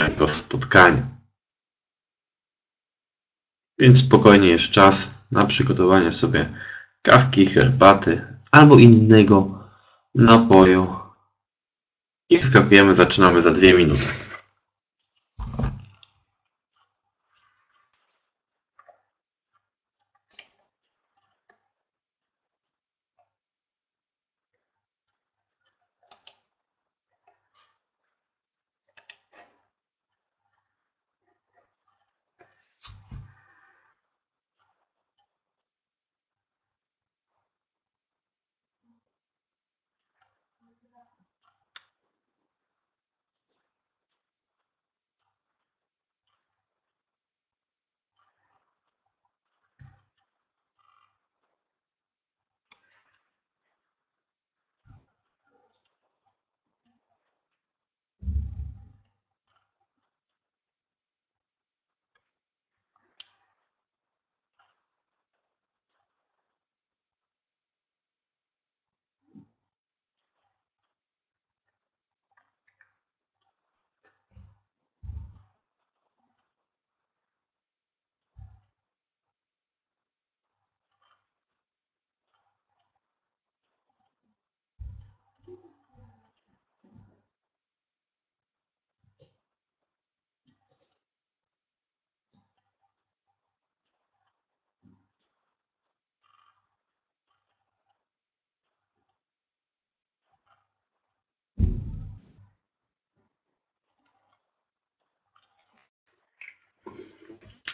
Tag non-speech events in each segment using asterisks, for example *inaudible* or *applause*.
dzisiejszego spotkania. Więc spokojnie jest czas na przygotowanie sobie kawki, herbaty albo innego napoju. I skakujemy, zaczynamy za dwie minuty.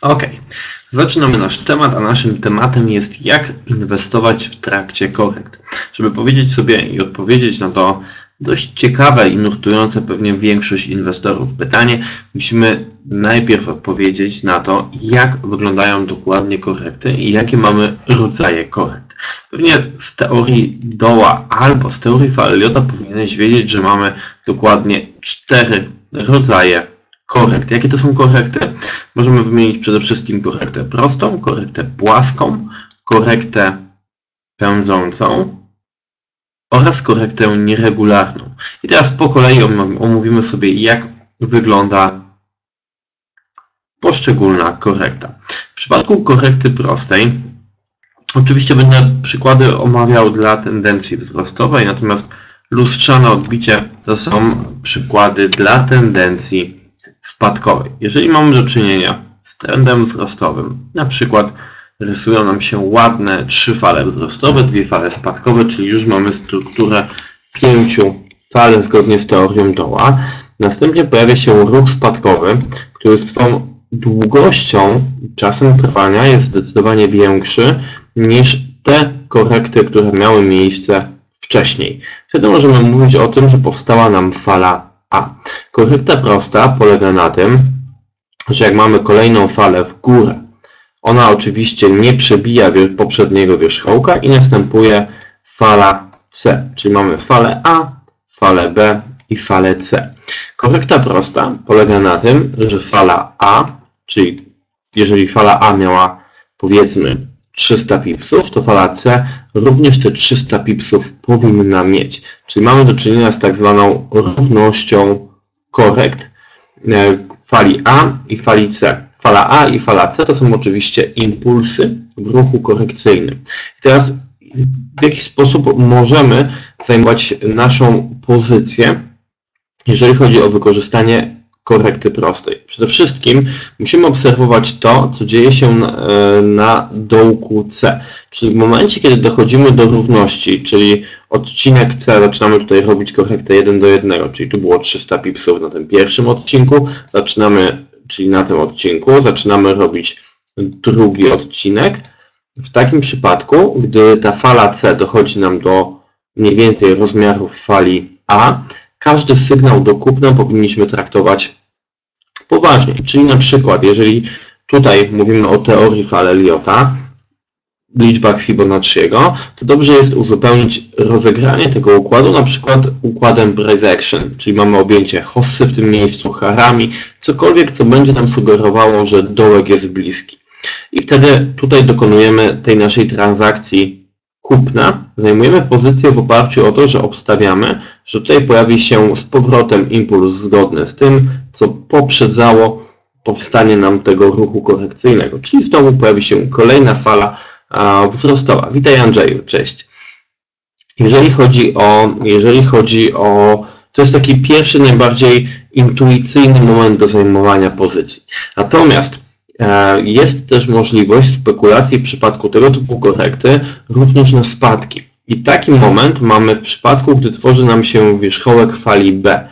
Ok, zaczynamy nasz temat, a naszym tematem jest jak inwestować w trakcie korekt. Żeby powiedzieć sobie i odpowiedzieć na to dość ciekawe i nurtujące pewnie większość inwestorów pytanie, musimy najpierw odpowiedzieć na to, jak wyglądają dokładnie korekty i jakie mamy rodzaje korekt. Pewnie z teorii doła albo z teorii Fallota powinieneś wiedzieć, że mamy dokładnie cztery rodzaje korekt. Jakie to są korekty? Możemy wymienić przede wszystkim korektę prostą, korektę płaską, korektę pędzącą oraz korektę nieregularną. I teraz po kolei omówimy sobie, jak wygląda poszczególna korekta. W przypadku korekty prostej, oczywiście będę przykłady omawiał dla tendencji wzrostowej, natomiast lustrzane odbicie to są przykłady dla tendencji spadkowej. Jeżeli mamy do czynienia z trendem wzrostowym, na przykład rysują nam się ładne trzy fale wzrostowe, dwie fale spadkowe, czyli już mamy strukturę pięciu fal zgodnie z teorią doła. Następnie pojawia się ruch spadkowy, który swą długością czasem trwania jest zdecydowanie większy niż te korekty, które miały miejsce wcześniej. Wtedy możemy mówić o tym, że powstała nam fala. Korekta prosta polega na tym, że jak mamy kolejną falę w górę, ona oczywiście nie przebija poprzedniego wierzchołka i następuje fala C, czyli mamy falę A, falę B i falę C. Korekta prosta polega na tym, że fala A, czyli jeżeli fala A miała powiedzmy 300 pipsów, to fala C również te 300 pipsów powinna mieć. Czyli mamy do czynienia z tak zwaną równością korekt e, fali A i fali C. Fala A i fala C to są oczywiście impulsy w ruchu korekcyjnym. I teraz w jaki sposób możemy zajmować naszą pozycję, jeżeli chodzi o wykorzystanie korekty prostej. Przede wszystkim musimy obserwować to, co dzieje się na, e, na dołku C. Czyli w momencie, kiedy dochodzimy do równości, czyli odcinek C, zaczynamy tutaj robić korektę 1 do 1, czyli tu było 300 pipsów na tym pierwszym odcinku, zaczynamy, czyli na tym odcinku, zaczynamy robić drugi odcinek. W takim przypadku, gdy ta fala C dochodzi nam do mniej więcej rozmiarów fali A, każdy sygnał do kupna powinniśmy traktować poważnie. Czyli na przykład, jeżeli tutaj mówimy o teorii fal Eliota, liczbach Fibonacciego, to dobrze jest uzupełnić rozegranie tego układu na przykład układem Brace Action, czyli mamy objęcie hossy w tym miejscu, harami, cokolwiek, co będzie nam sugerowało, że dołek jest bliski. I wtedy tutaj dokonujemy tej naszej transakcji kupna, zajmujemy pozycję w oparciu o to, że obstawiamy, że tutaj pojawi się z powrotem impuls zgodny z tym, co poprzedzało powstanie nam tego ruchu korekcyjnego, czyli znowu pojawi się kolejna fala wzrostowa. Witaj Andrzeju, cześć. Jeżeli chodzi o, jeżeli chodzi o, to jest taki pierwszy, najbardziej intuicyjny moment do zajmowania pozycji. Natomiast jest też możliwość spekulacji w przypadku tego typu korekty również na spadki. I taki moment mamy w przypadku, gdy tworzy nam się wierzchołek fali B.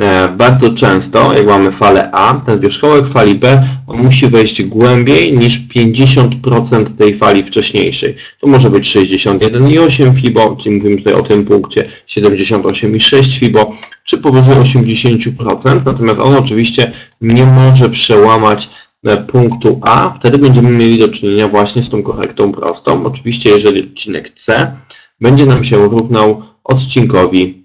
E, bardzo często, jak mamy falę A, ten wierzchołek fali B musi wejść głębiej niż 50% tej fali wcześniejszej. To może być 61,8 FIBO, czyli mówimy tutaj o tym punkcie 78,6 FIBO, czy powyżej 80%, natomiast on oczywiście nie może przełamać e, punktu A, wtedy będziemy mieli do czynienia właśnie z tą korektą prostą. Oczywiście jeżeli odcinek C będzie nam się równał odcinkowi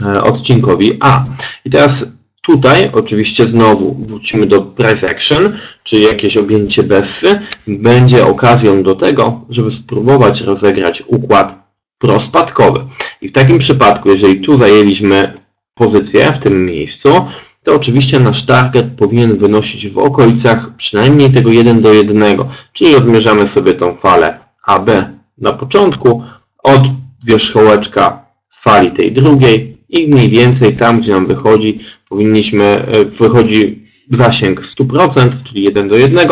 E, odcinkowi A. I teraz tutaj oczywiście znowu wrócimy do price action, czyli jakieś objęcie BESY, będzie okazją do tego, żeby spróbować rozegrać układ prospadkowy. I w takim przypadku, jeżeli tu zajęliśmy pozycję w tym miejscu, to oczywiście nasz target powinien wynosić w okolicach przynajmniej tego 1 do 1, czyli odmierzamy sobie tą falę AB na początku od wierzchołeczka fali tej drugiej i mniej więcej tam, gdzie nam wychodzi, powinniśmy, e, wychodzi zasięg 100%, czyli 1 do 1,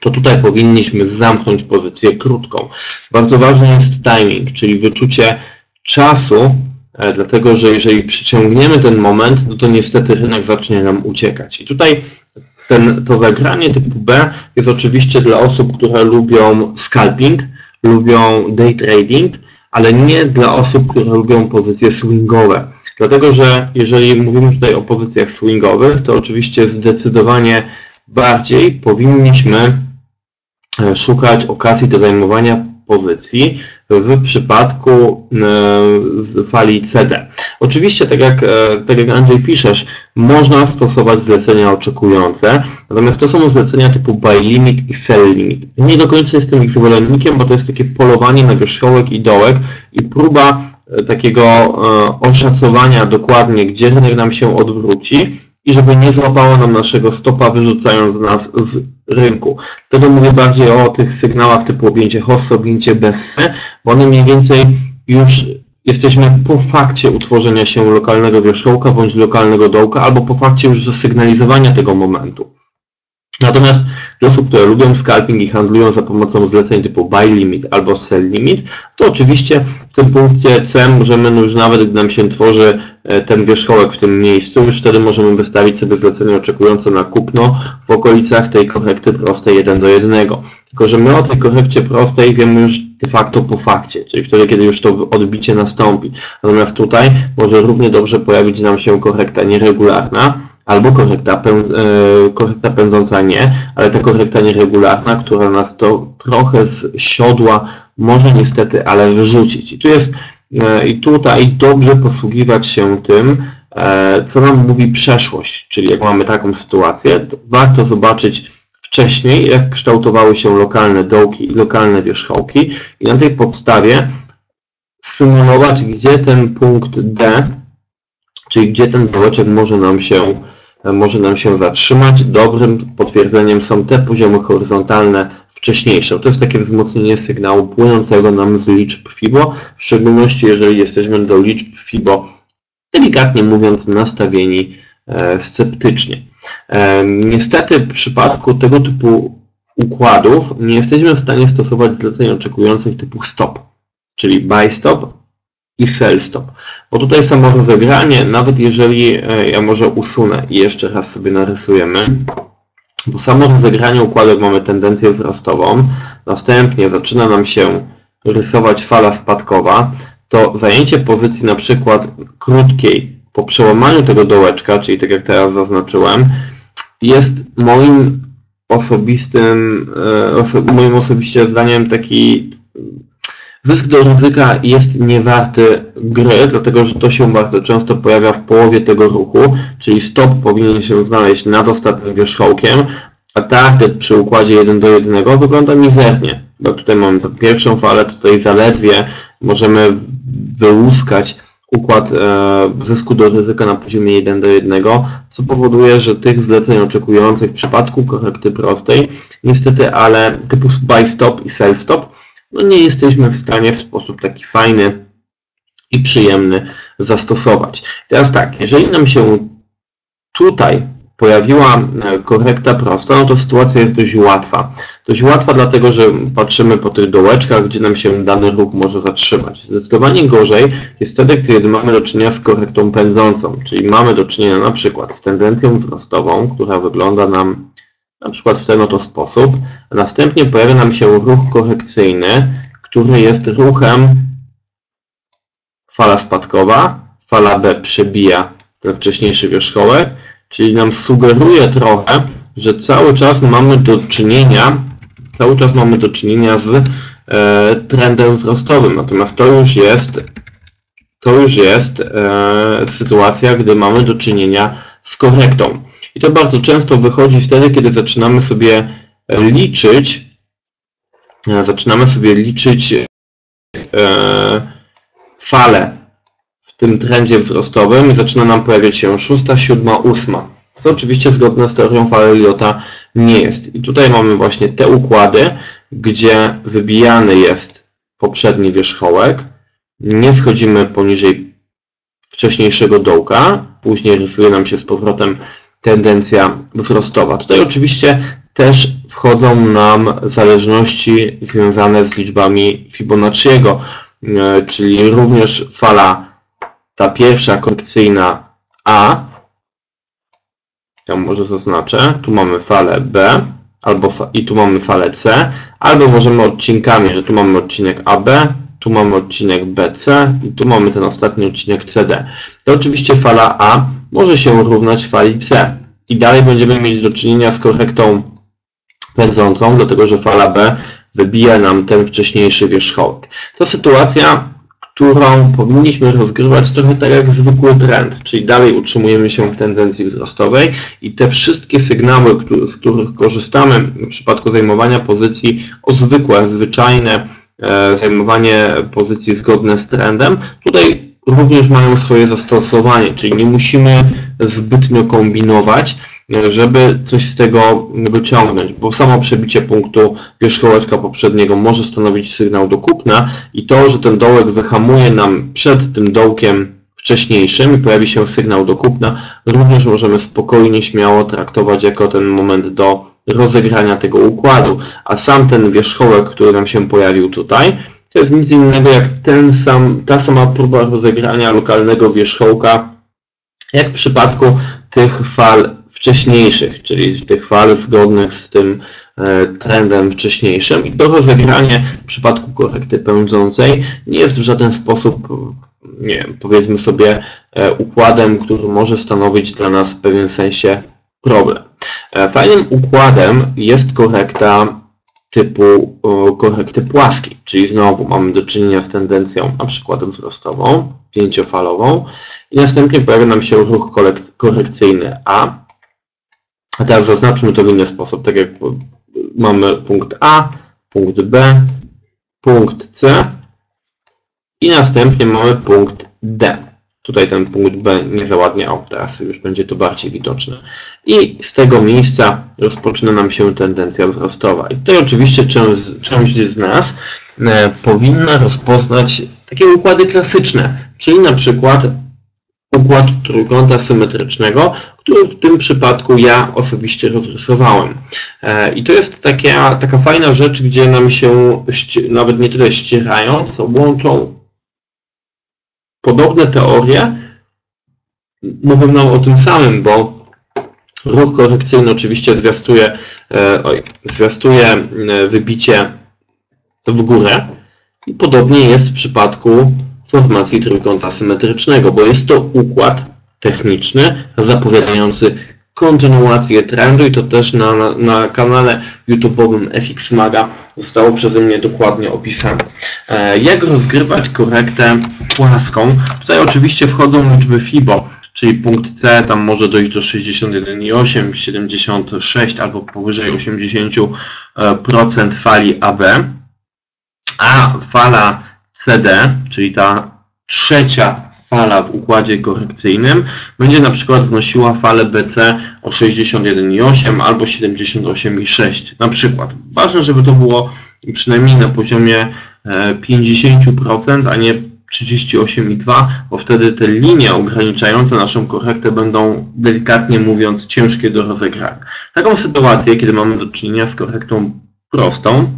to tutaj powinniśmy zamknąć pozycję krótką. Bardzo ważny jest timing, czyli wyczucie czasu, dlatego że jeżeli przyciągniemy ten moment, no to niestety rynek zacznie nam uciekać. I tutaj ten, to zagranie typu B jest oczywiście dla osób, które lubią scalping, lubią day trading, ale nie dla osób, które lubią pozycje swingowe. Dlatego, że jeżeli mówimy tutaj o pozycjach swingowych, to oczywiście zdecydowanie bardziej powinniśmy e, szukać okazji do zajmowania pozycji w przypadku e, fali CD. Oczywiście, tak jak, e, tak jak Andrzej piszesz, można stosować zlecenia oczekujące, natomiast to są zlecenia typu buy limit i sell limit. Nie do końca jestem ich zwolennikiem, bo to jest takie polowanie na wierzchołek i dołek i próba e, takiego oszacowania dokładnie, gdzie rynek nam się odwróci i żeby nie złapało nam naszego stopa, wyrzucając nas z rynku. Wtedy mówię bardziej o tych sygnałach typu objęcie hosso, objęcie BSC, bo one mniej więcej już jesteśmy po fakcie utworzenia się lokalnego wierzchołka bądź lokalnego dołka, albo po fakcie już zasygnalizowania tego momentu. Natomiast dla osób, które lubią scalping i handlują za pomocą zleceń typu buy limit albo sell limit, to oczywiście w tym punkcie C możemy no już nawet, gdy nam się tworzy ten wierzchołek w tym miejscu, już wtedy możemy wystawić sobie zlecenie oczekujące na kupno w okolicach tej korekty prostej 1 do 1. Tylko, że my o tej korekcie prostej wiemy już de facto po fakcie, czyli wtedy, kiedy już to odbicie nastąpi. Natomiast tutaj może równie dobrze pojawić nam się korekta nieregularna, albo korekta, e, korekta pędząca nie, ale ta korekta nieregularna, która nas to trochę z siodła może niestety, ale wyrzucić. I tu jest e, i tutaj dobrze posługiwać się tym, e, co nam mówi przeszłość, czyli jak mamy taką sytuację, warto zobaczyć wcześniej, jak kształtowały się lokalne dołki i lokalne wierzchołki. I na tej podstawie symulować, gdzie ten punkt D, czyli gdzie ten dołeczek może nam się może nam się zatrzymać. Dobrym potwierdzeniem są te poziomy horyzontalne wcześniejsze. To jest takie wzmocnienie sygnału płynącego nam z liczb FIBO, w szczególności jeżeli jesteśmy do liczb FIBO, delikatnie mówiąc, nastawieni e, sceptycznie. E, niestety w przypadku tego typu układów nie jesteśmy w stanie stosować zleceń oczekujących typu stop, czyli buy stop i sell stop. Bo tutaj samo rozegranie, nawet jeżeli e, ja może usunę i jeszcze raz sobie narysujemy, bo samo rozegranie układek mamy tendencję wzrostową, następnie zaczyna nam się rysować fala spadkowa, to zajęcie pozycji na przykład krótkiej po przełamaniu tego dołeczka, czyli tak jak teraz zaznaczyłem, jest moim osobistym, e, moim osobiście zdaniem taki Zysk do ryzyka jest niewarty gry, dlatego że to się bardzo często pojawia w połowie tego ruchu, czyli stop powinien się znaleźć nad ostatnim wierzchołkiem, target przy układzie 1 do 1 wygląda mizernie, bo tutaj mamy tą pierwszą falę, tutaj zaledwie możemy wyłuskać układ e, zysku do ryzyka na poziomie 1 do 1, co powoduje, że tych zleceń oczekujących w przypadku korekty prostej, niestety, ale typu buy stop i sell stop, no nie jesteśmy w stanie w sposób taki fajny i przyjemny zastosować. Teraz tak, jeżeli nam się tutaj pojawiła e, korekta prosta, no to sytuacja jest dość łatwa. Dość łatwa dlatego, że patrzymy po tych dołeczkach, gdzie nam się dany ruch może zatrzymać. Zdecydowanie gorzej jest wtedy, kiedy mamy do czynienia z korektą pędzącą, czyli mamy do czynienia na przykład z tendencją wzrostową, która wygląda nam na przykład w ten oto sposób. Następnie pojawia nam się ruch korekcyjny, który jest ruchem fala spadkowa, fala B przebija ten wcześniejszy wierzchołek, Czyli nam sugeruje trochę, że cały czas mamy do czynienia, cały czas mamy do czynienia z e, trendem wzrostowym. Natomiast to już jest, to już jest e, sytuacja, gdy mamy do czynienia z korektą. I to bardzo często wychodzi wtedy, kiedy zaczynamy sobie liczyć, e, zaczynamy sobie liczyć e, fale tym trendzie wzrostowym zaczyna nam pojawiać się szósta, siódma, ósma. Co oczywiście zgodne z teorią Fareliota nie jest. I tutaj mamy właśnie te układy, gdzie wybijany jest poprzedni wierzchołek, nie schodzimy poniżej wcześniejszego dołka, później rysuje nam się z powrotem tendencja wzrostowa. Tutaj oczywiście też wchodzą nam zależności związane z liczbami Fibonacciego, e, czyli również fala ta pierwsza korekcyjna A, ja może zaznaczę, tu mamy falę B, albo i tu mamy falę C, albo możemy odcinkami, że tu mamy odcinek AB, tu mamy odcinek BC i tu mamy ten ostatni odcinek CD. To oczywiście fala A może się równać fali C i dalej będziemy mieć do czynienia z korektą pędzącą, dlatego że fala B wybija nam ten wcześniejszy wierzchołek. To sytuacja którą powinniśmy rozgrywać trochę tak jak zwykły trend, czyli dalej utrzymujemy się w tendencji wzrostowej i te wszystkie sygnały, z których korzystamy w przypadku zajmowania pozycji o zwykłe, zwyczajne e, zajmowanie pozycji zgodne z trendem, tutaj również mają swoje zastosowanie, czyli nie musimy zbytnio kombinować, żeby coś z tego wyciągnąć, bo samo przebicie punktu wierzchołeczka poprzedniego może stanowić sygnał do kupna i to, że ten dołek wyhamuje nam przed tym dołkiem wcześniejszym i pojawi się sygnał do kupna, również możemy spokojnie, śmiało traktować jako ten moment do rozegrania tego układu. A sam ten wierzchołek, który nam się pojawił tutaj, to jest nic innego jak ten sam, ta sama próba rozegrania lokalnego wierzchołka, jak w przypadku tych fal wcześniejszych, czyli tych fal zgodnych z tym e, trendem wcześniejszym. I to rozegranie w przypadku korekty pędzącej nie jest w żaden sposób, nie wiem, powiedzmy sobie, e, układem, który może stanowić dla nas w pewien sensie problem. E, fajnym układem jest korekta typu korekty płaskiej, czyli znowu mamy do czynienia z tendencją na przykład wzrostową, pięciofalową i następnie pojawia nam się ruch korekcyjny A, a teraz zaznaczmy to w inny sposób, tak jak mamy punkt A, punkt B, punkt C i następnie mamy punkt D. Tutaj ten punkt B nie załadniał, teraz już będzie to bardziej widoczne. I z tego miejsca rozpoczyna nam się tendencja wzrostowa. I tutaj oczywiście część, część z nas e, powinna rozpoznać takie układy klasyczne, czyli na przykład układ trójkąta symetrycznego, który w tym przypadku ja osobiście rozrysowałem. E, I to jest taka, taka fajna rzecz, gdzie nam się nawet nie tyle ścierają, co łączą podobne teorie, mówią nam o tym samym, bo ruch korekcyjny oczywiście zwiastuje, e, oj, zwiastuje e, wybicie w górę i podobnie jest w przypadku formacji trójkąta symetrycznego, bo jest to układ techniczny zapowiadający kontynuację trendu i to też na, na, na kanale YouTube'owym FX Maga zostało przeze mnie dokładnie opisane. E, jak rozgrywać korektę płaską? Tutaj oczywiście wchodzą liczby FIBO, czyli punkt C tam może dojść do 61,8, 76 albo powyżej 80% fali AB, a fala CD, czyli ta trzecia fala w układzie korekcyjnym będzie na przykład znosiła falę BC o 61,8 albo 78,6 na przykład. Ważne, żeby to było przynajmniej na poziomie 50%, a nie 38,2, bo wtedy te linie ograniczające naszą korektę będą delikatnie mówiąc ciężkie do rozegrania. Taką sytuację, kiedy mamy do czynienia z korektą prostą, E,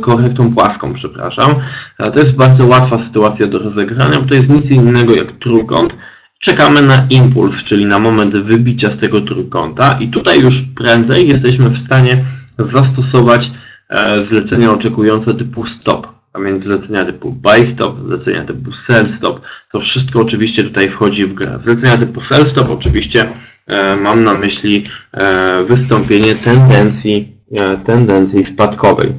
korektą płaską, przepraszam. E, to jest bardzo łatwa sytuacja do rozegrania, bo to jest nic innego jak trójkąt. Czekamy na impuls, czyli na moment wybicia z tego trójkąta i tutaj już prędzej jesteśmy w stanie zastosować e, zlecenia oczekujące typu stop, a więc zlecenia typu buy stop, zlecenia typu sell stop. To wszystko oczywiście tutaj wchodzi w grę. Zlecenia typu sell stop oczywiście mam na myśli wystąpienie tendencji E, tendencji spadkowej.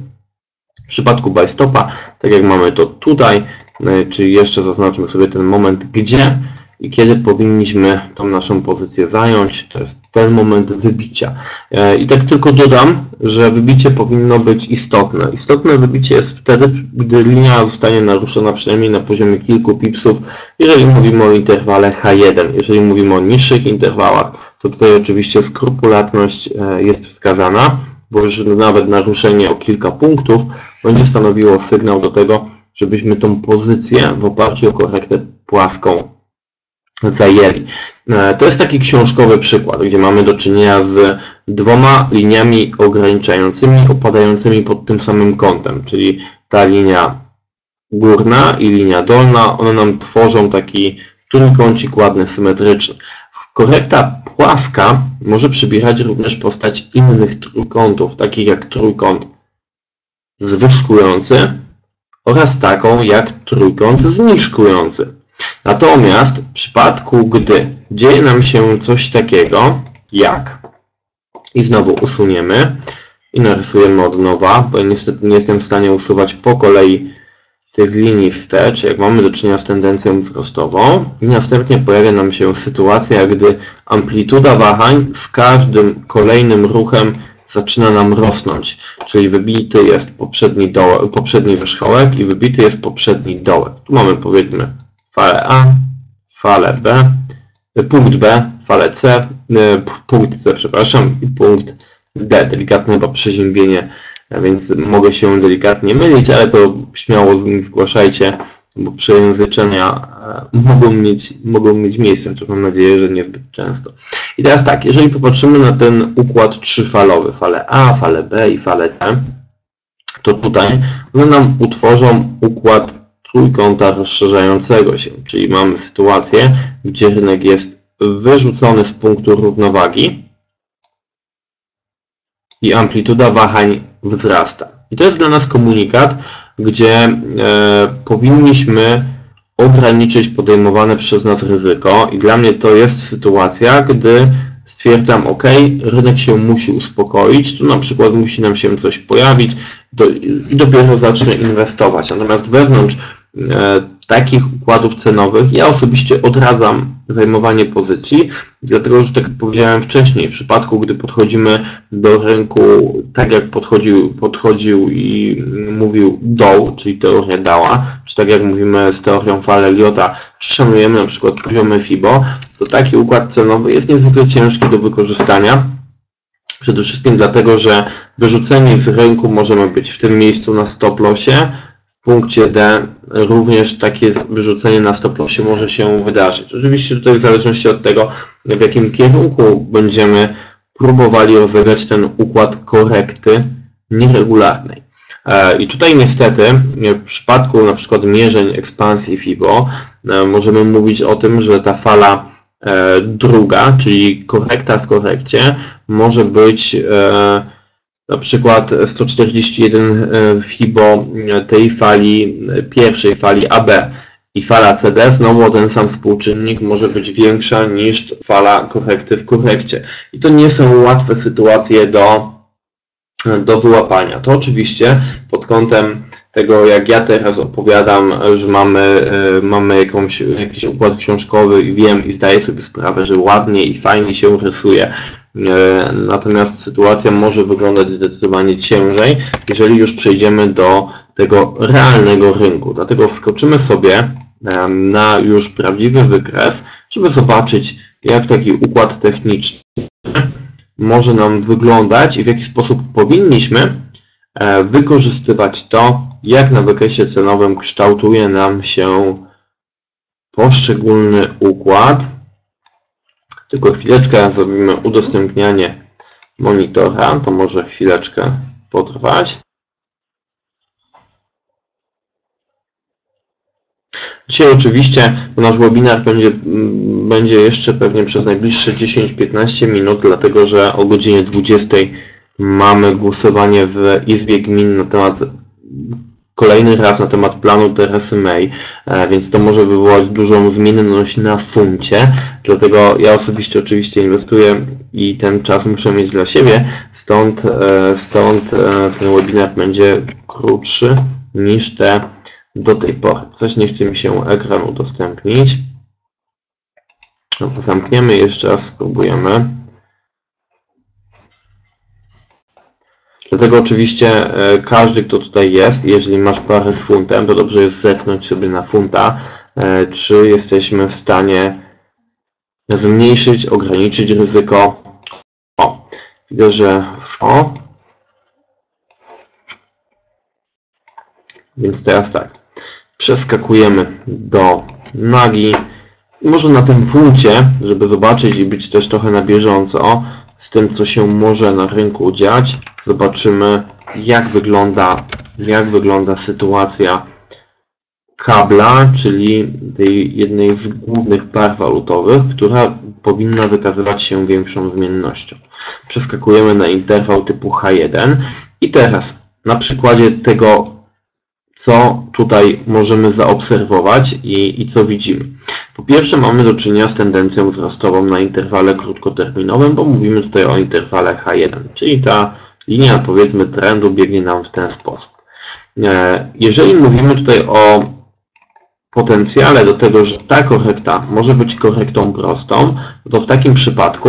W przypadku buy stopa, tak jak mamy to tutaj, e, czyli jeszcze zaznaczmy sobie ten moment, gdzie i kiedy powinniśmy tą naszą pozycję zająć. To jest ten moment wybicia. E, I tak tylko dodam, że wybicie powinno być istotne. Istotne wybicie jest wtedy, gdy linia zostanie naruszona przynajmniej na poziomie kilku pipsów, jeżeli mówimy o interwale H1. Jeżeli mówimy o niższych interwałach, to tutaj oczywiście skrupulatność jest wskazana bo już nawet naruszenie o kilka punktów będzie stanowiło sygnał do tego, żebyśmy tą pozycję w oparciu o korektę płaską zajęli. E, to jest taki książkowy przykład, gdzie mamy do czynienia z dwoma liniami ograniczającymi, opadającymi pod tym samym kątem, czyli ta linia górna i linia dolna, one nam tworzą taki trójkącik ładny, symetryczny. Korekta płaska może przybierać również postać innych trójkątów, takich jak trójkąt zwyżkujący oraz taką jak trójkąt zniżkujący. Natomiast w przypadku, gdy dzieje nam się coś takiego jak i znowu usuniemy i narysujemy od nowa, bo niestety nie jestem w stanie usuwać po kolei tych linii wstecz, jak mamy do czynienia z tendencją wzrostową i następnie pojawia nam się sytuacja, gdy amplituda wahań z każdym kolejnym ruchem zaczyna nam rosnąć, czyli wybity jest poprzedni, dołek, poprzedni wierzchołek i wybity jest poprzedni dołek. Tu mamy powiedzmy falę A, falę B, punkt B, falę C, punkt C, przepraszam, i punkt D, delikatne chyba przeziębienie więc mogę się delikatnie mylić, ale to śmiało zgłaszajcie, bo przejęzyczenia e, mogą mieć, mogą mieć miejsce, chociaż mam nadzieję, że niezbyt często. I teraz tak, jeżeli popatrzymy na ten układ trzyfalowy, falę A, falę B i falę D, to tutaj one nam utworzą układ trójkąta rozszerzającego się, czyli mamy sytuację, gdzie rynek jest wyrzucony z punktu równowagi i amplituda wahań wzrasta. I to jest dla nas komunikat, gdzie e, powinniśmy ograniczyć podejmowane przez nas ryzyko i dla mnie to jest sytuacja, gdy stwierdzam, ok, rynek się musi uspokoić, tu na przykład musi nam się coś pojawić do, i dopiero zacznę inwestować. Natomiast wewnątrz e, takich układów cenowych ja osobiście odradzam zajmowanie pozycji, dlatego że tak jak powiedziałem wcześniej, w przypadku gdy podchodzimy do rynku tak jak podchodził, podchodził i mówił Dow, czyli teoria Dała, czy tak jak mówimy z teorią Faleliota, czy szanujemy na przykład poziomy FIBO, to taki układ cenowy jest niezwykle ciężki do wykorzystania. Przede wszystkim dlatego, że wyrzucenie z rynku możemy być w tym miejscu na stop lossie, punkcie D również takie wyrzucenie na stop lossie może się wydarzyć. Oczywiście tutaj w zależności od tego, w jakim kierunku będziemy próbowali rozegrać ten układ korekty nieregularnej. E, I tutaj niestety w przypadku na przykład mierzeń ekspansji FIBO e, możemy mówić o tym, że ta fala e, druga, czyli korekta w korekcie, może być na przykład 141 e, FIBO tej fali, pierwszej fali AB i fala CD, znowu ten sam współczynnik może być większa niż fala korekty w korekcie. I to nie są łatwe sytuacje do do wyłapania. To oczywiście pod kątem tego, jak ja teraz opowiadam, że mamy, e, mamy jakąś, jakiś układ książkowy i wiem i zdaję sobie sprawę, że ładnie i fajnie się rysuje. E, Natomiast sytuacja może wyglądać zdecydowanie ciężej, jeżeli już przejdziemy do tego realnego rynku. Dlatego wskoczymy sobie e, na już prawdziwy wykres, żeby zobaczyć, jak taki układ techniczny może nam wyglądać i w jaki sposób powinniśmy e, wykorzystywać to, jak na wykresie cenowym kształtuje nam się poszczególny układ. Tylko chwileczkę zrobimy udostępnianie monitora, to może chwileczkę potrwać. Dzisiaj oczywiście nasz webinar będzie, będzie jeszcze pewnie przez najbliższe 10-15 minut, dlatego że o godzinie 20 mamy głosowanie w Izbie Gmin na temat kolejny raz na temat planu Teresy May, e, więc to może wywołać dużą zmienność na funcie, dlatego ja osobiście oczywiście inwestuję i ten czas muszę mieć dla siebie, stąd, e, stąd e, ten webinar będzie krótszy niż te do tej pory. Coś nie chce mi się ekran udostępnić. No, zamkniemy jeszcze raz, spróbujemy. Dlatego oczywiście e, każdy, kto tutaj jest, jeżeli masz parę z funtem, to dobrze jest zerknąć sobie na funta, e, czy jesteśmy w stanie zmniejszyć, ograniczyć ryzyko. O, widzę, że o. Więc teraz tak przeskakujemy do nagi. Może na tym funcie, żeby zobaczyć i być też trochę na bieżąco z tym, co się może na rynku dziać, zobaczymy, jak wygląda, jak wygląda sytuacja kabla, czyli tej jednej z głównych par walutowych, która powinna wykazywać się większą zmiennością. Przeskakujemy na interwał typu H1 i teraz na przykładzie tego co tutaj możemy zaobserwować i, i co widzimy. Po pierwsze mamy do czynienia z tendencją wzrostową na interwale krótkoterminowym, bo mówimy tutaj o interwale H1, czyli ta linia powiedzmy trendu biegnie nam w ten sposób. E, jeżeli mówimy tutaj o potencjale do tego, że ta korekta może być korektą prostą, to w takim przypadku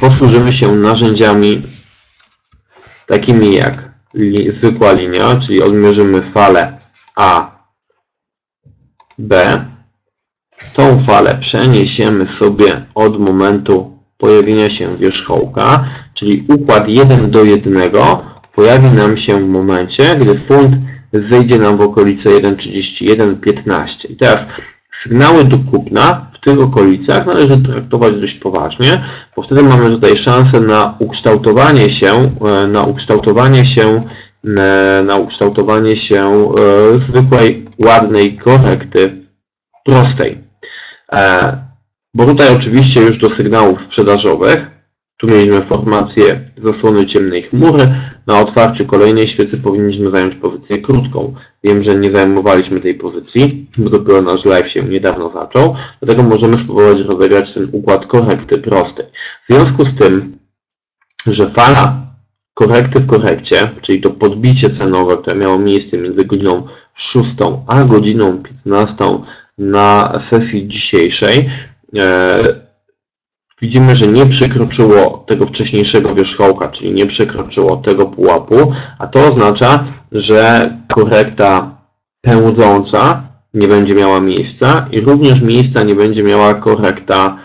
posłużymy się narzędziami takimi jak zwykła linia, czyli odmierzymy falę A, B. Tą falę przeniesiemy sobie od momentu pojawienia się wierzchołka, czyli układ 1 do 1 pojawi nam się w momencie, gdy funt zejdzie nam w okolice 1,3115. I teraz Sygnały do kupna w tych okolicach należy traktować dość poważnie, bo wtedy mamy tutaj szansę na ukształtowanie się, e, na ukształtowanie się, e, na ukształtowanie się e, zwykłej, ładnej korekty prostej. Bo tutaj oczywiście już do sygnałów sprzedażowych tu mieliśmy formację zasłony ciemnej chmury. Na otwarciu kolejnej świecy powinniśmy zająć pozycję krótką. Wiem, że nie zajmowaliśmy tej pozycji, bo dopiero nasz live się niedawno zaczął. Dlatego możemy spróbować rozegrać ten układ korekty prostej. W związku z tym, że fala korekty w korekcie, czyli to podbicie cenowe, które miało miejsce między godziną 6 a godziną 15 na sesji dzisiejszej, e, widzimy, że nie przekroczyło tego wcześniejszego wierzchołka, czyli nie przekroczyło tego pułapu, a to oznacza, że korekta pędząca nie będzie miała miejsca i również miejsca nie będzie miała korekta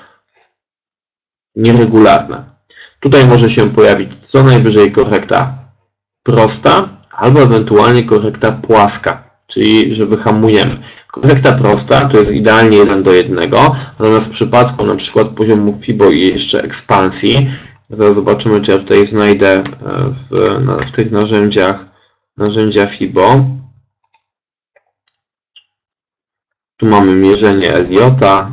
nieregularna. Tutaj może się pojawić co najwyżej korekta prosta albo ewentualnie korekta płaska czyli że wyhamujemy. Korekta prosta to jest idealnie 1 do 1, natomiast w przypadku na przykład poziomu FIBO i jeszcze ekspansji, zaraz zobaczymy, czy ja tutaj znajdę e, w, w tych narzędziach narzędzia FIBO. Tu mamy mierzenie Eliota,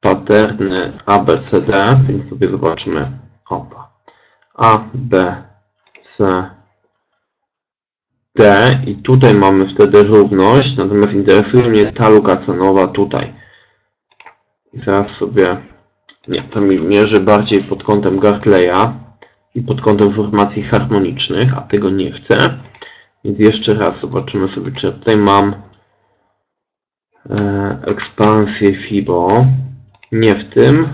paterny ABCD, więc sobie zobaczymy. Opa. A, B, C, D i tutaj mamy wtedy równość, natomiast interesuje mnie ta luka cenowa tutaj. I zaraz sobie, nie, to mi mierzy bardziej pod kątem Gartleya, i pod kątem formacji harmonicznych, a tego nie chcę. Więc jeszcze raz zobaczymy sobie, czy tutaj mam e, ekspansję FIBO. Nie w tym.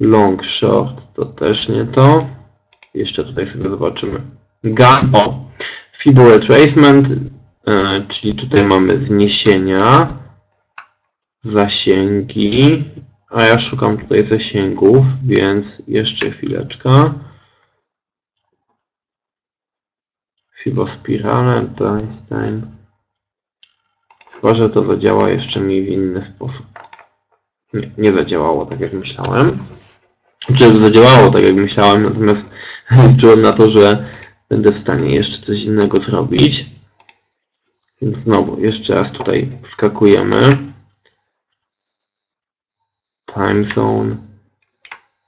Long short to też nie to. Jeszcze tutaj sobie zobaczymy. GAN. O! FIBO retracement, e, czyli tutaj mamy zniesienia, zasięgi, a ja szukam tutaj zasięgów, więc jeszcze chwileczkę. FIBO spirale, Einstein. Chyba, że to zadziała jeszcze mi w inny sposób. Nie, nie zadziałało tak jak myślałem. Czy zadziałało tak jak myślałem, natomiast *laughs* liczyłem na to, że będę w stanie jeszcze coś innego zrobić. Więc znowu, jeszcze raz tutaj skakujemy. Time zone.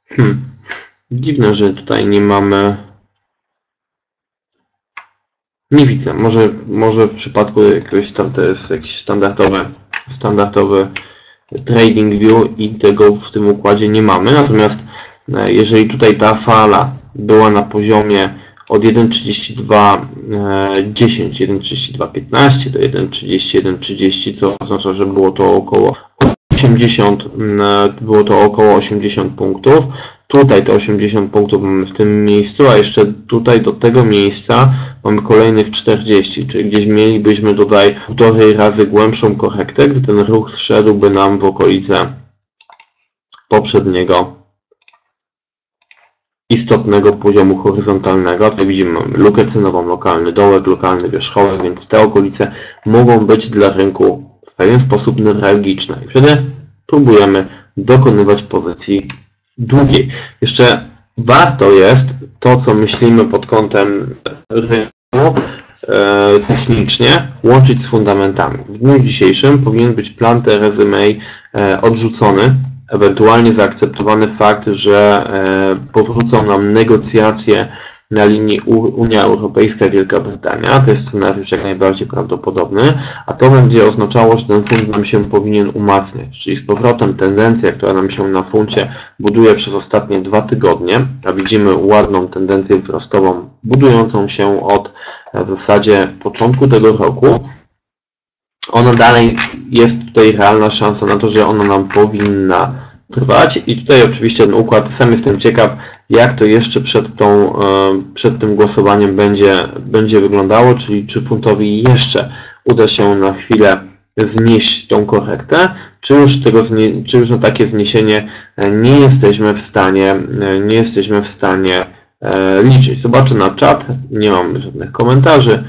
Hmm. Dziwne, że tutaj nie mamy nie widzę. Może, może w przypadku jakiegoś tam to jest jakiś standardowy, standardowy trading view i tego w tym układzie nie mamy. Natomiast e, jeżeli tutaj ta fala była na poziomie od 1.32.10, 1.32.15 do 1.31.30, co oznacza, że było to około 80, mm, było to około 80 punktów. Tutaj te 80 punktów mamy w tym miejscu, a jeszcze tutaj do tego miejsca mamy kolejnych 40, czyli gdzieś mielibyśmy tutaj półtorej razy głębszą korektę, gdy ten ruch zszedłby nam w okolice poprzedniego istotnego poziomu horyzontalnego. Tutaj widzimy lukę cenową, lokalny dołek, lokalny wierzchołek, więc te okolice mogą być dla rynku w pewien sposób newralgiczne. I wtedy próbujemy dokonywać pozycji długiej. Jeszcze warto jest to, co myślimy pod kątem rynku e, technicznie, łączyć z fundamentami. W dniu dzisiejszym powinien być plan resume e, odrzucony, ewentualnie zaakceptowany fakt, że e, powrócą nam negocjacje na linii Unia Europejska Wielka Brytania. To jest scenariusz jak najbardziej prawdopodobny, a to będzie oznaczało, że ten fund nam się powinien umacniać, czyli z powrotem tendencja, która nam się na funcie buduje przez ostatnie dwa tygodnie, a widzimy ładną tendencję wzrostową budującą się od e, w zasadzie początku tego roku, ona dalej jest tutaj realna szansa na to, że ona nam powinna trwać. I tutaj oczywiście ten układ, sam jestem ciekaw, jak to jeszcze przed, tą, e, przed tym głosowaniem będzie, będzie wyglądało, czyli czy funtowi jeszcze uda się na chwilę znieść tą korektę, czy już, tego, czy już na takie zniesienie e, nie jesteśmy w stanie, e, nie jesteśmy w stanie liczyć. Zobaczę na czat, nie mam żadnych komentarzy,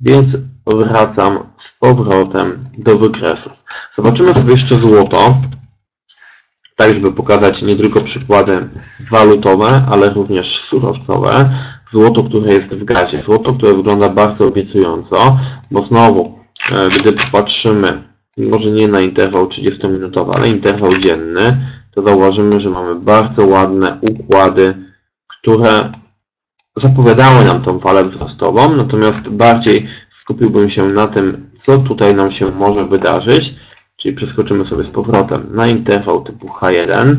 więc wracam z powrotem do wykresów. Zobaczymy sobie jeszcze złoto tak żeby pokazać nie tylko przykłady walutowe, ale również surowcowe. Złoto, które jest w gazie. Złoto, które wygląda bardzo obiecująco, bo znowu, e, gdy popatrzymy, może nie na interwał 30-minutowy, ale interwał dzienny, to zauważymy, że mamy bardzo ładne układy, które zapowiadały nam tą falę wzrostową, natomiast bardziej skupiłbym się na tym, co tutaj nam się może wydarzyć. Czyli przeskoczymy sobie z powrotem na interwał typu H1.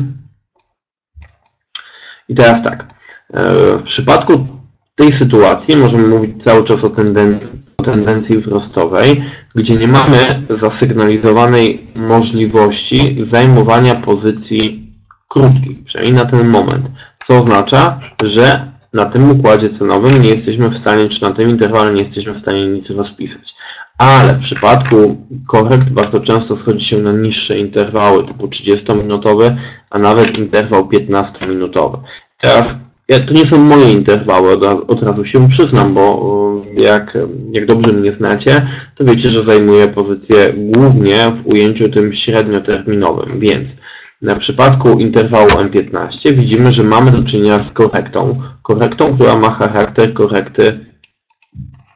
I teraz tak. E, w przypadku tej sytuacji możemy mówić cały czas o, tenden o tendencji wzrostowej, gdzie nie mamy zasygnalizowanej możliwości zajmowania pozycji krótkich, przynajmniej na ten moment. Co oznacza, że na tym układzie cenowym nie jesteśmy w stanie, czy na tym interwale nie jesteśmy w stanie nic rozpisać. Ale w przypadku korekt bardzo często schodzi się na niższe interwały, typu 30-minutowy, a nawet interwał 15-minutowy. Teraz ja, to nie są moje interwały, od, od razu się przyznam, bo jak, jak dobrze mnie znacie, to wiecie, że zajmuję pozycję głównie w ujęciu tym średnioterminowym, więc na przypadku interwału M15 widzimy, że mamy do czynienia z korektą. Korektą, która ma charakter korekty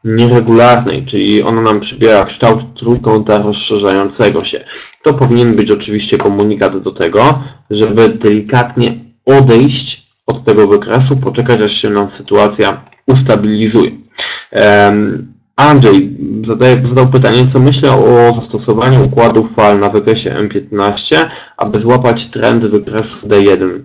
nieregularnej, czyli ona nam przybiera kształt trójkąta rozszerzającego się. To powinien być oczywiście komunikat do tego, żeby delikatnie odejść od tego wykresu, poczekać aż się nam sytuacja ustabilizuje. Andrzej zadaje, zadał pytanie, co myślę o zastosowaniu układów fal na wykresie M15, aby złapać trend wykresu D1.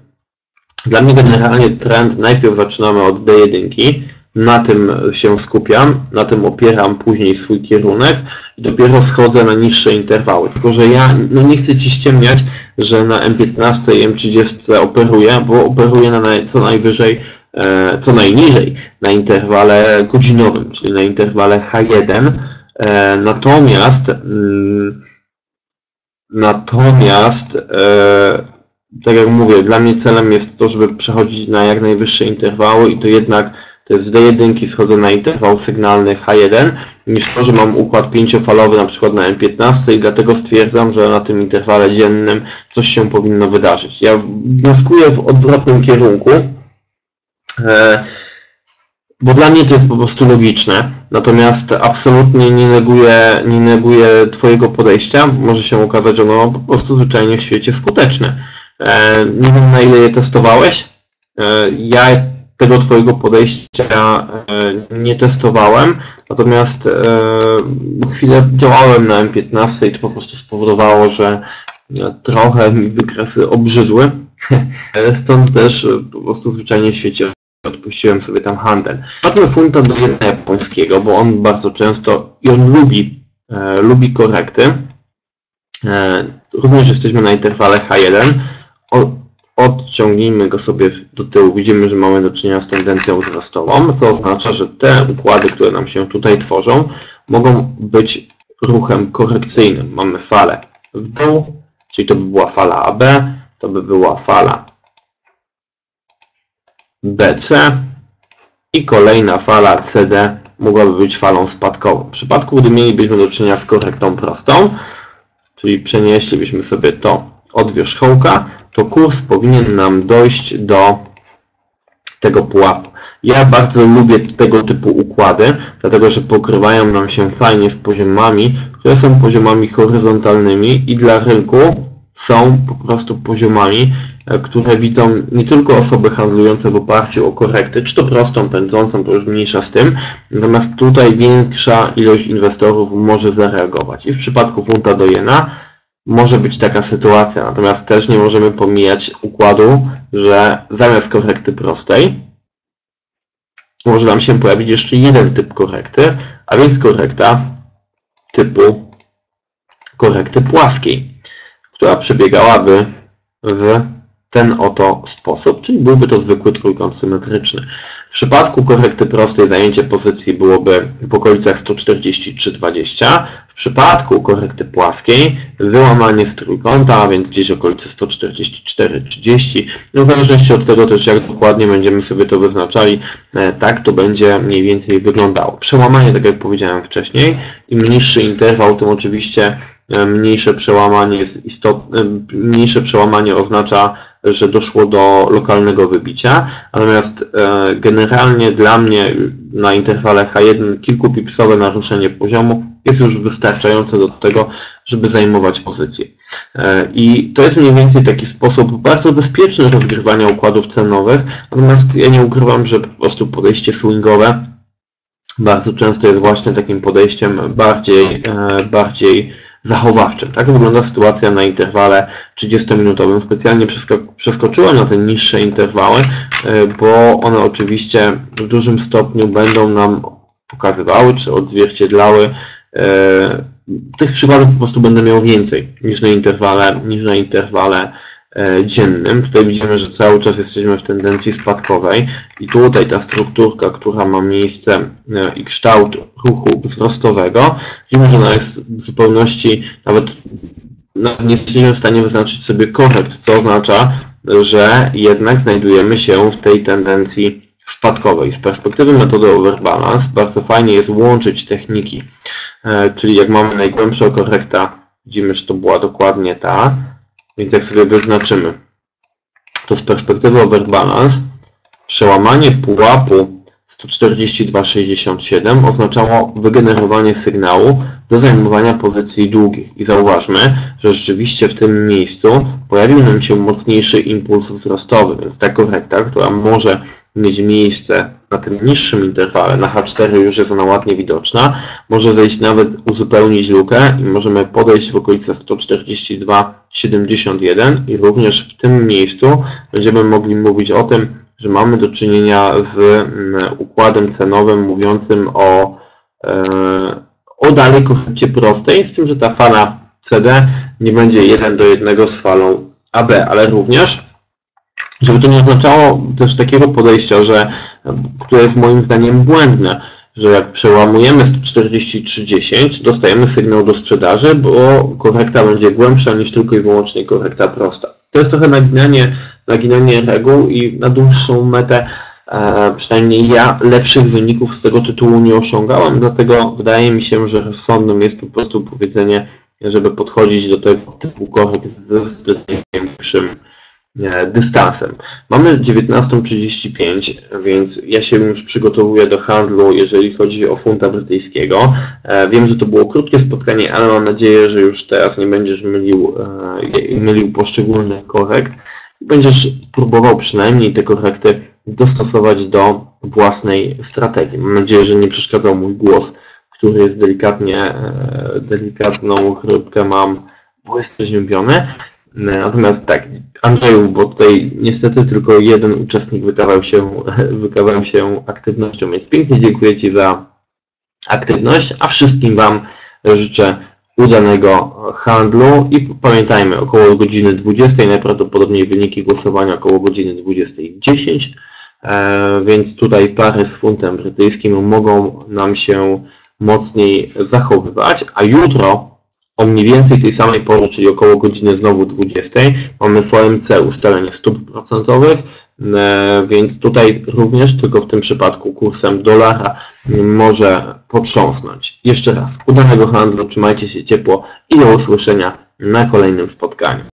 Dla mnie generalnie trend, najpierw zaczynamy od D1, na tym się skupiam, na tym opieram później swój kierunek i dopiero schodzę na niższe interwały. Tylko, że ja no nie chcę Ci ściemniać, że na M15 i M30 operuję, bo operuję na co najwyżej, co najniżej na interwale godzinowym, czyli na interwale H1. E, natomiast mm, natomiast e, tak jak mówię, dla mnie celem jest to, żeby przechodzić na jak najwyższe interwały i to jednak to jest z D1 schodzę na interwał sygnalny H1 niż to, że mam układ pięciofalowy na przykład na M15 i dlatego stwierdzam, że na tym interwale dziennym coś się powinno wydarzyć. Ja wnioskuję w odwrotnym kierunku, e, bo dla mnie to jest po prostu logiczne, natomiast absolutnie nie neguję, nie neguję Twojego podejścia, może się okazać ono po prostu zwyczajnie w świecie skuteczne. E, nie wiem na ile je testowałeś. E, ja tego Twojego podejścia e, nie testowałem, natomiast chwilę działałem na M15 i to po prostu spowodowało, że trochę mi wykresy obrzydły. *laughs* Stąd też po prostu zwyczajnie w świecie odpuściłem sobie tam handel. Padłem funta do języka japońskiego, bo on bardzo często i on lubi, lubi korekty. Również jesteśmy na interwale H1 odciągnijmy go sobie do tyłu. Widzimy, że mamy do czynienia z tendencją wzrostową, co oznacza, że te układy, które nam się tutaj tworzą, mogą być ruchem korekcyjnym. Mamy falę w dół, czyli to by była fala AB, to by była fala BC i kolejna fala CD mogłaby być falą spadkową. W przypadku, gdy mielibyśmy do czynienia z korektą prostą, czyli przenieślibyśmy sobie to od wierzchołka, to kurs powinien nam dojść do tego pułapu. Ja bardzo lubię tego typu układy, dlatego że pokrywają nam się fajnie z poziomami, które są poziomami horyzontalnymi i dla rynku są po prostu poziomami, które widzą nie tylko osoby handlujące w oparciu o korekty, czy to prostą, pędzącą, to już mniejsza z tym, natomiast tutaj większa ilość inwestorów może zareagować. I w przypadku funta do jena może być taka sytuacja, natomiast też nie możemy pomijać układu, że zamiast korekty prostej może nam się pojawić jeszcze jeden typ korekty, a więc korekta typu korekty płaskiej, która przebiegałaby w ten oto sposób, czyli byłby to zwykły trójkąt symetryczny. W przypadku korekty prostej zajęcie pozycji byłoby w okolicach 143,20. W przypadku korekty płaskiej wyłamanie z trójkąta, a więc gdzieś okolice 144,30. No w zależności od tego też jak dokładnie będziemy sobie to wyznaczali, e, tak to będzie mniej więcej wyglądało. Przełamanie, tak jak powiedziałem wcześniej, im niższy interwał, tym oczywiście e, mniejsze przełamanie jest istotne, mniejsze przełamanie oznacza że doszło do lokalnego wybicia. Natomiast e, generalnie dla mnie na interwale H1 kilkupipsowe naruszenie poziomu jest już wystarczające do tego, żeby zajmować pozycję. E, I to jest mniej więcej taki sposób bardzo bezpieczny rozgrywania układów cenowych. Natomiast ja nie ukrywam, że po prostu podejście swingowe bardzo często jest właśnie takim podejściem bardziej, e, bardziej zachowawczym. Tak wygląda sytuacja na interwale 30-minutowym. Specjalnie przeskoczyłem na te niższe interwały, e, bo one oczywiście w dużym stopniu będą nam pokazywały czy odzwierciedlały e, tych przykładów po prostu będę miał więcej niż na interwale, niż na interwale dziennym. Tutaj widzimy, że cały czas jesteśmy w tendencji spadkowej i tutaj ta strukturka, która ma miejsce e, i kształt ruchu wzrostowego, widzimy, że ona jest w zupełności nawet nie jesteśmy w stanie wyznaczyć sobie korekt, co oznacza, że jednak znajdujemy się w tej tendencji spadkowej. Z perspektywy metody Overbalance bardzo fajnie jest łączyć techniki, e, czyli jak mamy najgłębszą korekta, widzimy, że to była dokładnie ta, więc jak sobie wyznaczymy, to z perspektywy overbalance przełamanie pułapu 142,67 oznaczało wygenerowanie sygnału do zajmowania pozycji długich. I zauważmy, że rzeczywiście w tym miejscu pojawił nam się mocniejszy impuls wzrostowy, więc ta korekta, która może mieć miejsce na tym niższym interwale, na H4 już jest ona ładnie widoczna, może zejść nawet uzupełnić lukę i możemy podejść w okolice 142,71 i również w tym miejscu będziemy mogli mówić o tym, że mamy do czynienia z mm, układem cenowym mówiącym o, e, o dalej korekcie prostej, z tym, że ta fala CD nie będzie 1 do 1 z falą AB, ale również żeby to nie oznaczało też takiego podejścia, że, które jest moim zdaniem błędne, że jak przełamujemy 140-30, dostajemy sygnał do sprzedaży, bo korekta będzie głębsza niż tylko i wyłącznie korekta prosta. To jest trochę naginanie, naginanie reguł i na dłuższą metę e, przynajmniej ja lepszych wyników z tego tytułu nie osiągałem, dlatego wydaje mi się, że rozsądnym jest po prostu powiedzenie, żeby podchodzić do tego typu korekt ze zdecydowanie większym dystansem. Mamy 19.35, więc ja się już przygotowuję do handlu, jeżeli chodzi o funta brytyjskiego. E, Wiem, że to było krótkie spotkanie, ale mam nadzieję, że już teraz nie będziesz mylił, e, mylił poszczególnych korekt i będziesz próbował przynajmniej te korekty dostosować do własnej strategii. Mam nadzieję, że nie przeszkadzał mój głos, który jest delikatnie, e, delikatną chrypkę mam błyskoziębiony. Natomiast tak, Andrzeju, bo tutaj niestety tylko jeden uczestnik wykazał się, *laughs* wykazał się aktywnością, więc pięknie dziękuję Ci za aktywność, a wszystkim Wam życzę udanego handlu i pamiętajmy, około godziny 20, najprawdopodobniej wyniki głosowania około godziny 20.10, e, więc tutaj pary z funtem brytyjskim mogą nam się mocniej zachowywać, a jutro o mniej więcej tej samej porze, czyli około godziny znowu 20, mamy w OMC ustalenie stóp procentowych, e, więc tutaj również, tylko w tym przypadku kursem dolara może potrząsnąć. Jeszcze raz, udanego handlu, trzymajcie się ciepło i do usłyszenia na kolejnym spotkaniu.